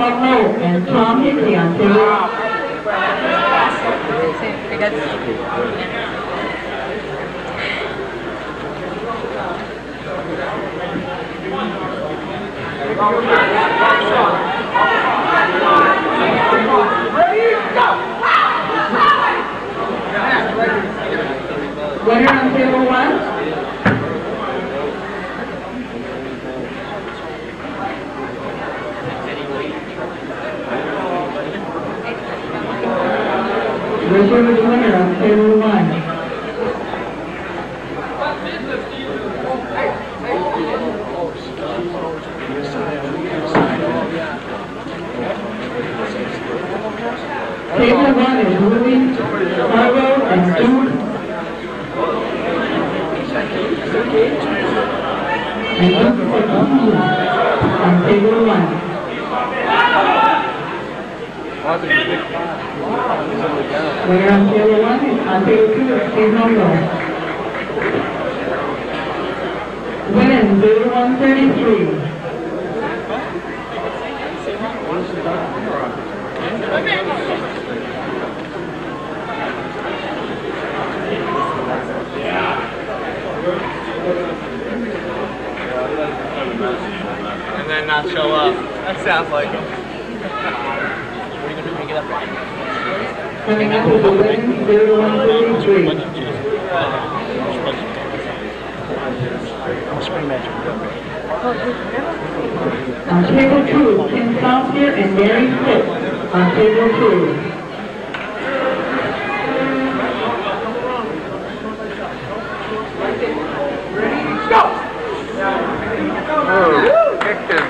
Monroe and Tom Hickey on. Winner on table one. The winner on table one. Table one is Louis, Margot, and Duke. And Duke Fakir on table one. Winner on table one is on table two is Steve Monroe. Winning zero one thirty-three. and then not show up. That sounds like him. What are you gonna do when you get up there? Coming up is the winning zero one thirty-three. On table two, Kim Southgear and Mary Smith on table two. Oh, kicked his butt. Will Marcos is the winner on table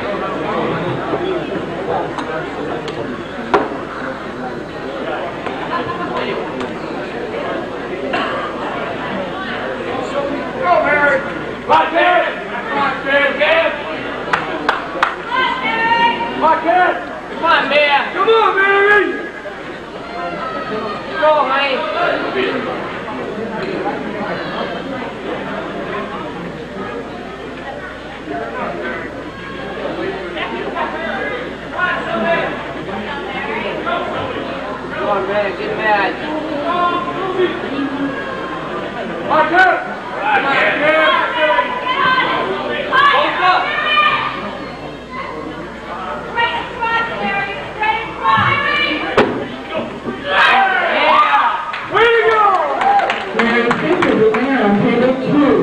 Come on, Karen! Come on, Karen, Karen! Come on, Karen! Come on, man! Come on, Mary! Go, honey! Come on, man, get mad. Come on, Karen! Come on, Karen! Hold up! Yeah! Way to go! Mary Smith is the winner on table two.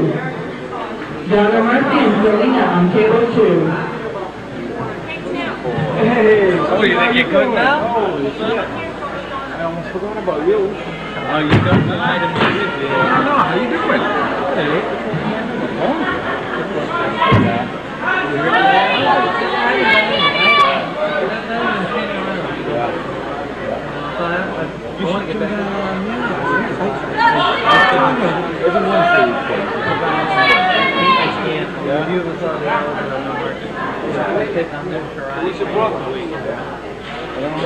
Donna Murphy and Selena on table two. Oh, you think you're good now? I almost forgot about you. Oh, you don't music. I know, how you doing? You want to get back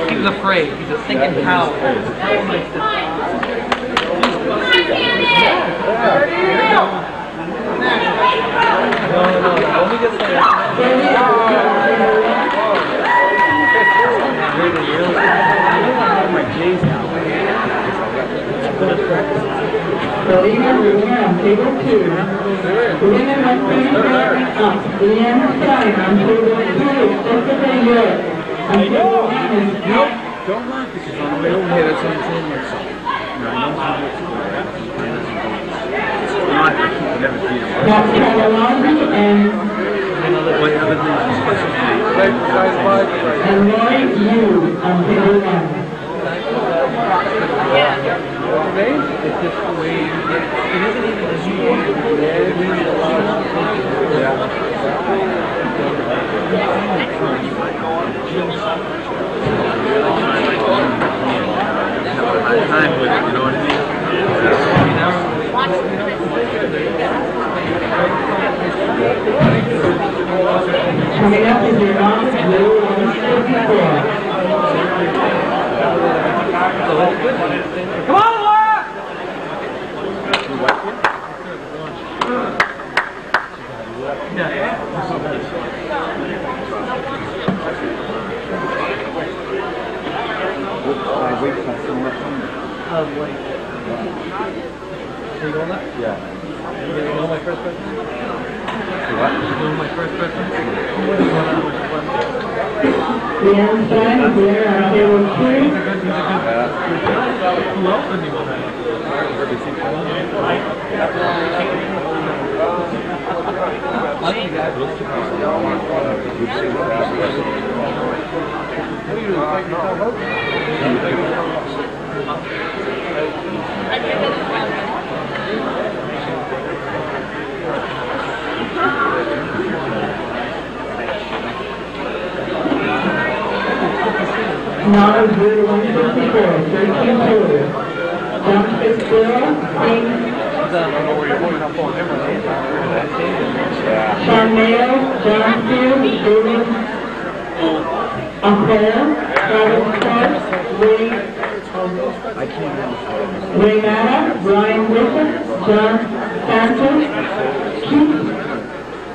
He was afraid. He's a thinking cow. Selena is the winner on table two. Women representing up, Leanne Stein on table two, Jessica On Nope, don't laugh because on the way over here, that's myself. You know, Carolina What other to on table one. it's just the way you get. It isn't even you it. Yeah. Time with it, you know what I mean? Coming up is your office, blue 154. Come on, Laura! Of like. So you going up? Yeah. You know my first question? What? You know my first question? What do you want to Leanne Stein is there on table two. Who else would you want to Nine zero one fifty-four, thirteen total. John Fitzgerald, Queen, Sean Mayo, John David Ampere, Travis Clark, Ray, Matta, Brian Griffin, John Sanchez, Keith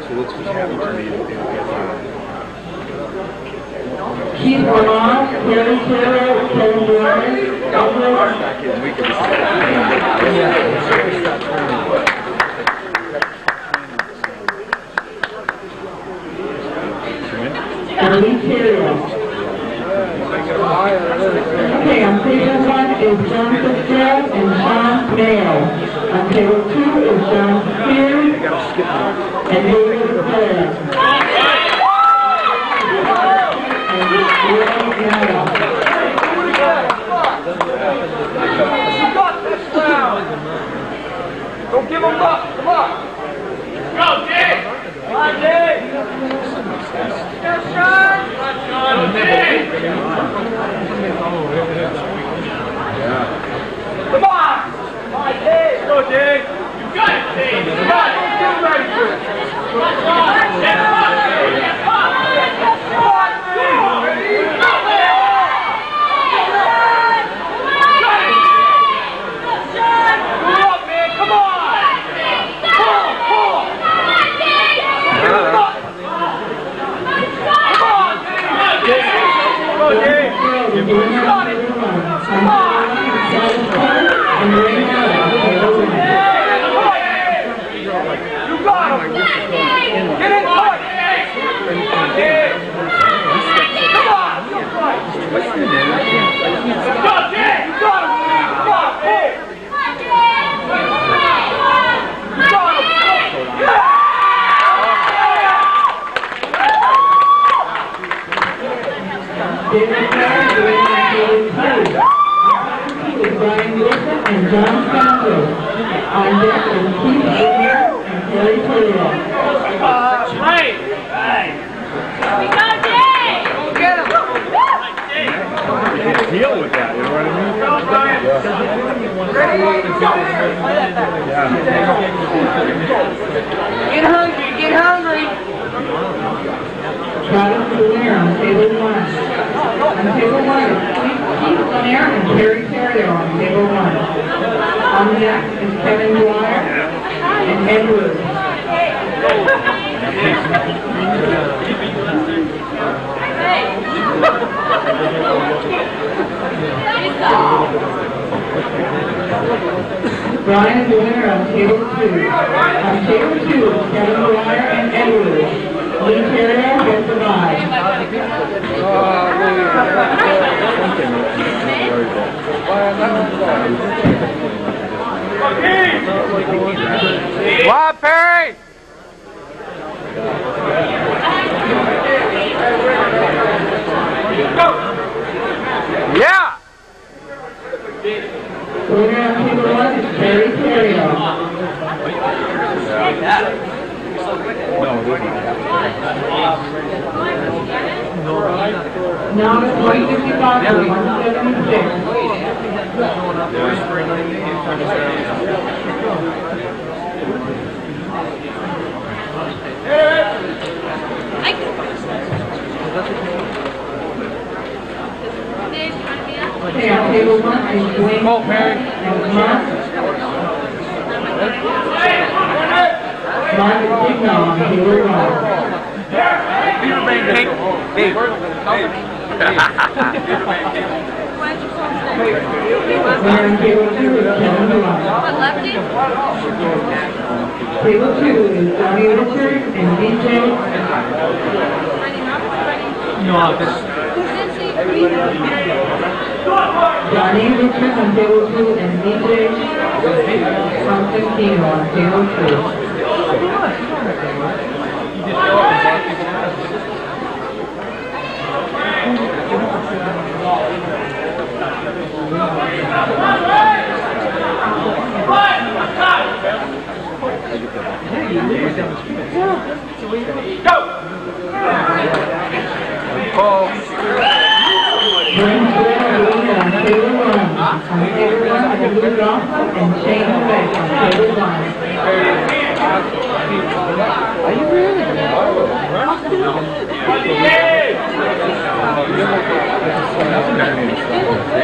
So what happened to me. Keith Lamar, Terry Taylor, Kevin Dwyer, Douglas, Back in, on table one is John Fitzgerald and Sean Mayo. On table two is John Spears and David Matta. Don't give them up. Come on. Go, Jay. Come on, Jay. Go, Sean. Come on, Jay. Come on. Come on, Jay. Go, Jay. You got it, Jay. Come on. Get ready for it. Come on. Get up. Come on. Come on, Jay. Go up, man. Come on. Pull, pull. Get him up. Come on, Jay. Go, Jay. Fitzgerald is the winner on table one. On table two, Travis Clark and Ray Matta. on table one. You got him. Get in touch. Come on. Go, Jay. You got him. Come on, hey. You got him. Yeah. David Clare is the winner on table two. Is Brian Wilson and John Santos. On deck is Keith Junior and Terry Taylor. Uh, right. Right. Deal with that, you know what I mean? Go, Brian. Ready? Go. Play that back. Get hungry. Get hungry. Travis Lanier on table one. On table one is Keith Keith Lanier and Terry Terrio on table one. On deck is Kevin Dwyer and Ed Wood. Brian winner on table two. On table two Kevin Dwyer and Ed Wood. Lee Terrio gets the. Wow, Perry! Yeah! The winner on table one is No, it isn't. Now it's one fifty-five to one seventy-six. Okay, on table one is Dwayne. Oh, Mary. And Mark. On table one. Beaver Bang Cake. Dave. Two is Kevin. Table two is Richard and DJ. No, this. Johnny Richard on table two and DJ Constantino on table two. ない。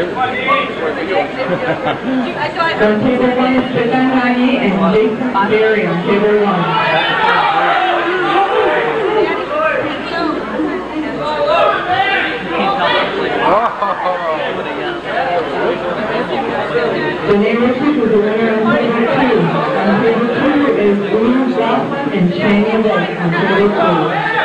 On table one is Stefan Heine and Jason Berry on table one. Renee Richards is the winner on table two. On two is Lou Ross and Shane Beck on table two.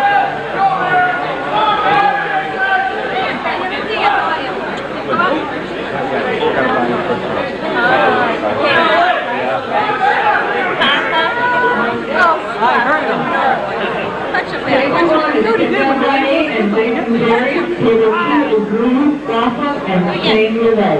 Table one is Stefan Heine and Jason Berry. Table two is Lou Ross and Shane Beck.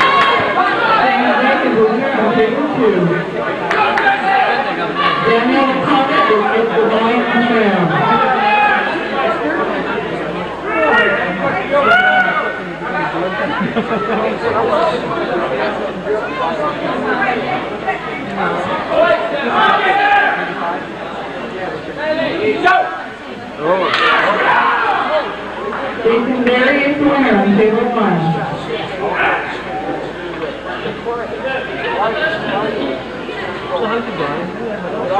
Daniel Beck is the winner on table two. Daniel McCormick is with the line and round. Jason Berry is the winner on table one.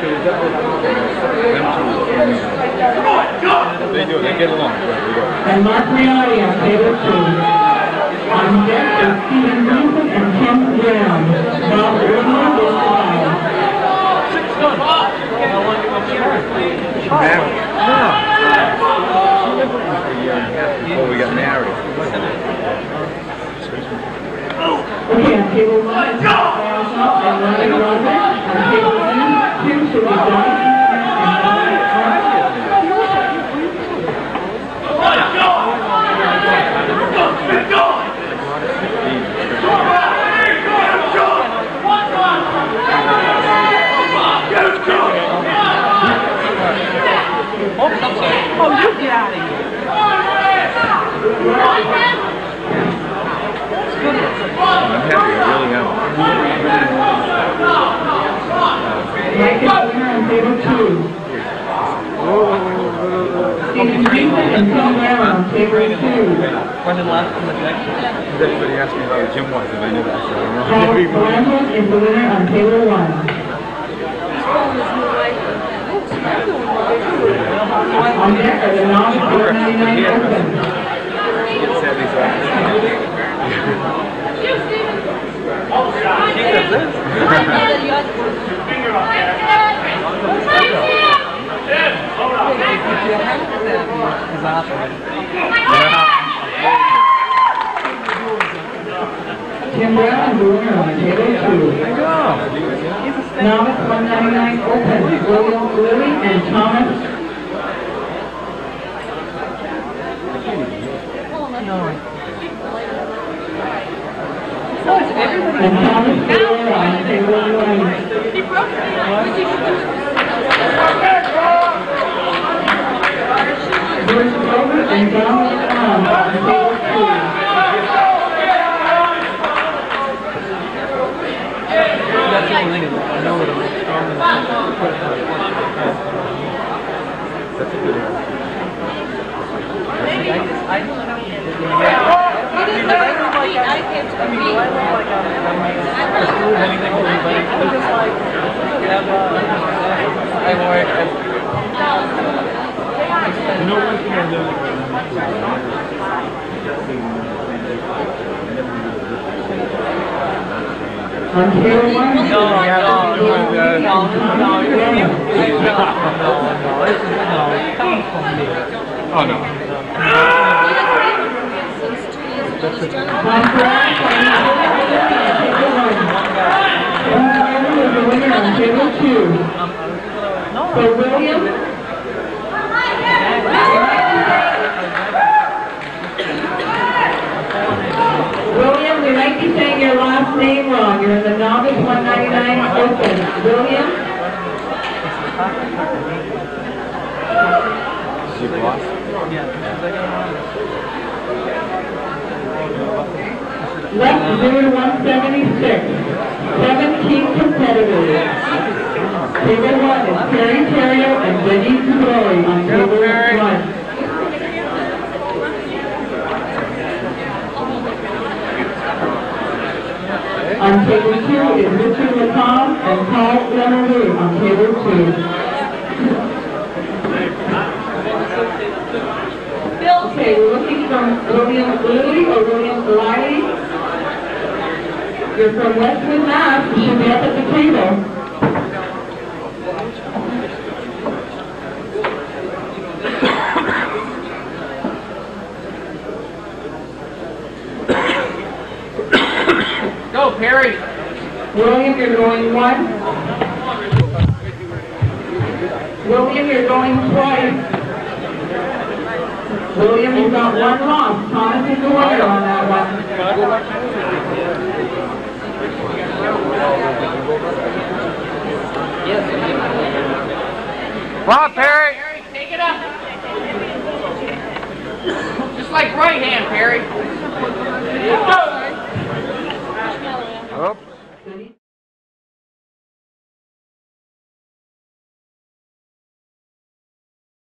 They do, they get along. And Mark Riotti on table two. On deck is Stephen Newsom and Ken Brown. Bob Woodward is five. Oh, we got married. Okay, on table one and Ronnie Roberts. On table two, two should be Jonathan Smith and Mark I'm happy, I really am. Mike is the winner on table two. Stephen Greenman and Tim Brown on table two. Brendan last from the deck. Everybody asked me how the gym was, and I never actually Paul remember. Blanchard is the winner on table one. On deck are the novice 499 open. Finger up there. Tim, hold on. Tim Brown the winner on table two. Novice 199 open, William Lilly and Thomas. And Thomas Taylor on table one. Bruce Grover and Donald Tom on table two. That's the only thing. I know what I'm You know one thing I know. On table one. No, no, no, no, no, no, William. Oh, no. Tom Brown, table one. Tom Brown is the winner on table two. So William. William, we might be saying your last name wrong. You're in the novice 199 open. William? To 176. Seventeen competitors. Table one is Terry Terrio and Denise Roy on table one. On table two is Richard McCall and Paul Leonard on table two. Okay, we're looking from William Lilly or William Wiley. You're from Westwood, Mass. You should be up at the table. Perry. William, you're going one. William, you're going twice. William, you've got one loss. Thomas is the winner on that one. On, Perry. Perry, take it up. Just like right hand, Perry. Up.